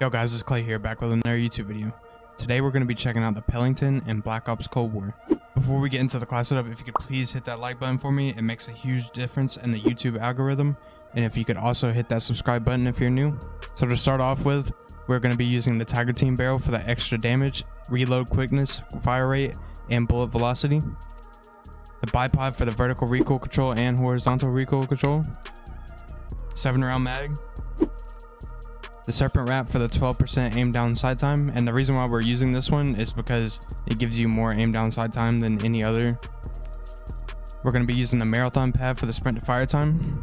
Yo guys, it's Klay here, back with another YouTube video. Today we're going to be checking out the Pelington and Black Ops Cold War. Before we get into the class setup, if you could please hit that like button for me, it makes a huge difference in the YouTube algorithm. And if you could also hit that subscribe button if you're new. So to start off with, we're going to be using the Tiger Team barrel for the extra damage, reload quickness, fire rate, and bullet velocity. The bipod for the vertical recoil control and horizontal recoil control. 7 round mag, the Serpent Wrap for the 12% aim down sight time, and the reason why we're using this one is because it gives you more aim down sight time than any other. We're going to be using the Marathon pad for the sprint to fire time.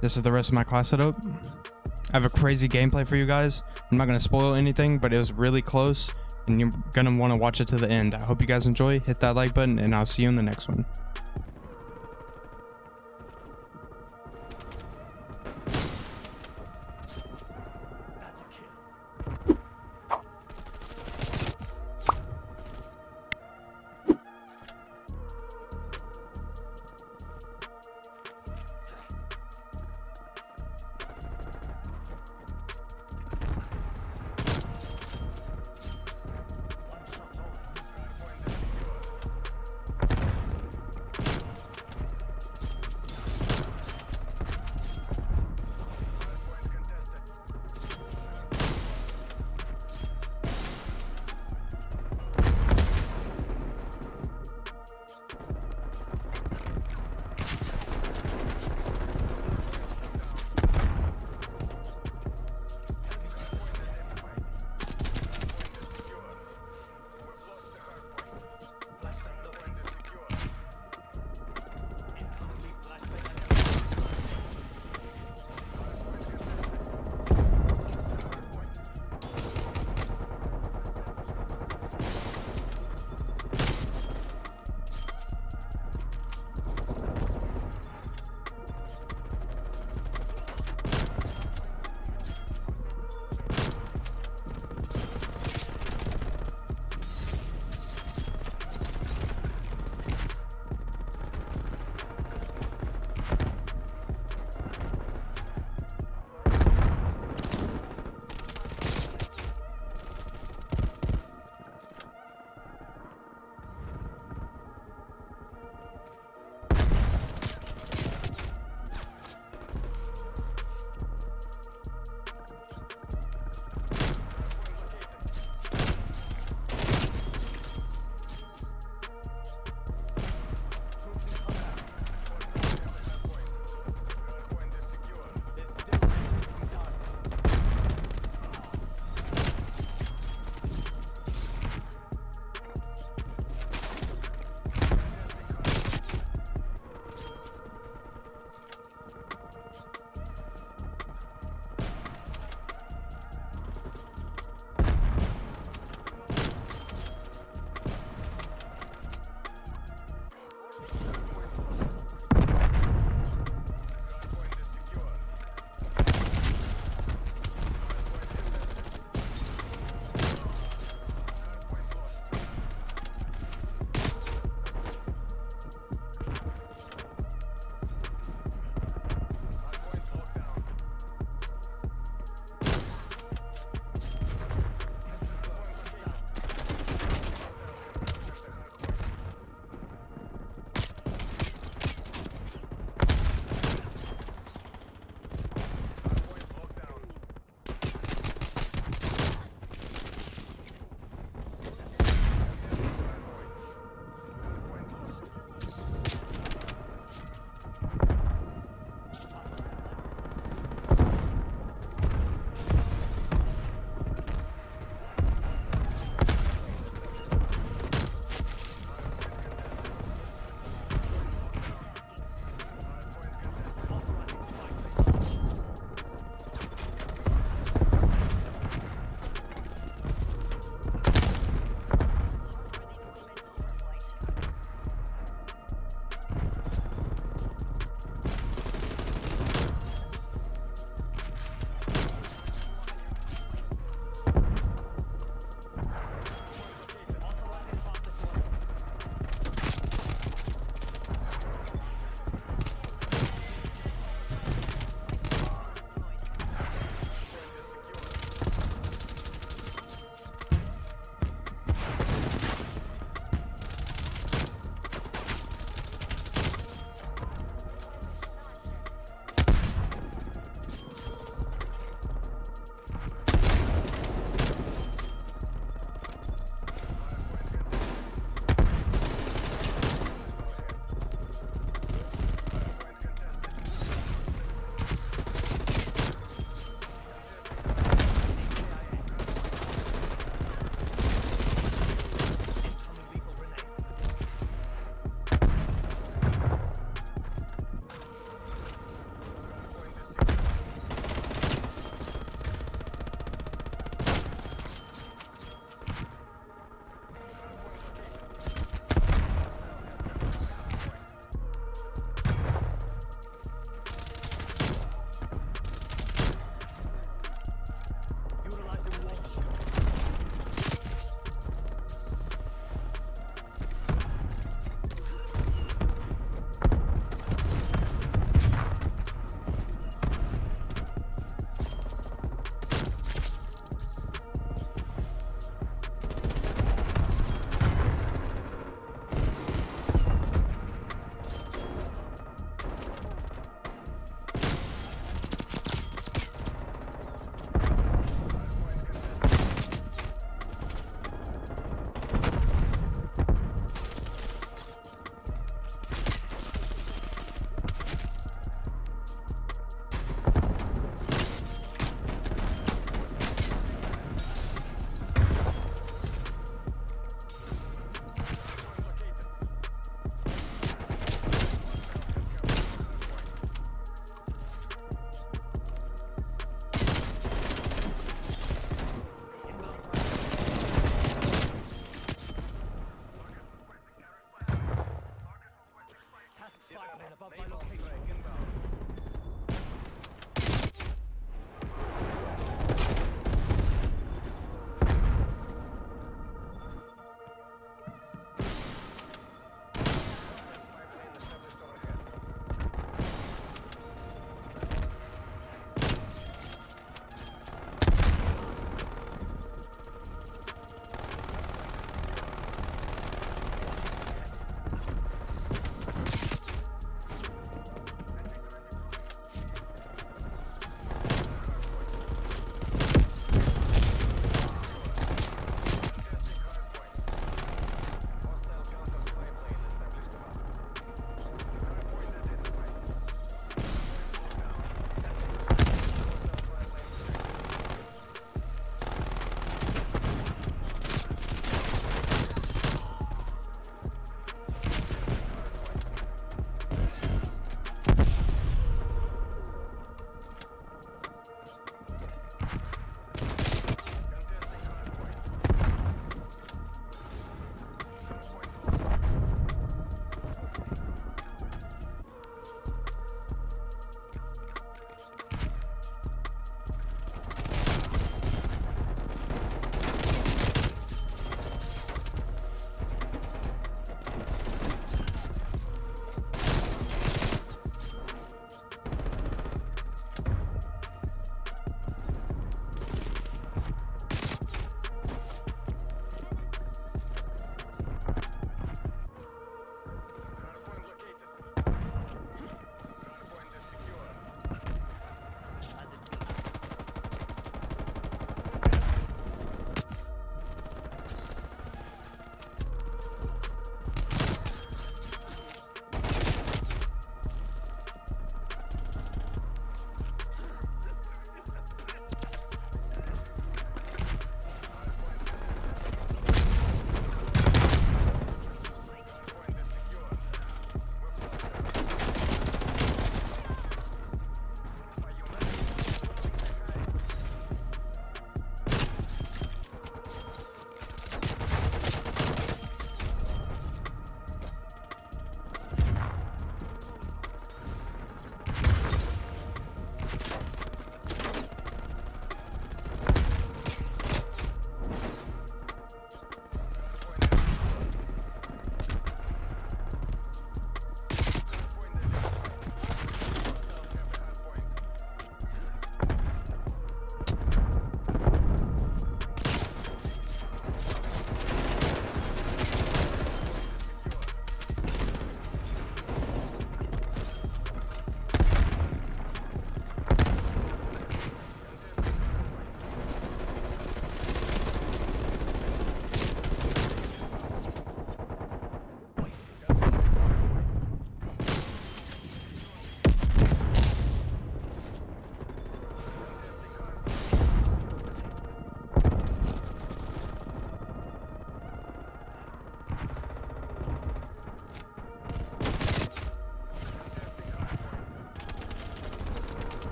This is the rest of my class setup. I have a crazy gameplay for you guys. I'm not going to spoil anything, but it was really close, and you're going to want to watch it to the end. I hope you guys enjoy. Hit that like button, and I'll see you in the next one.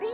B.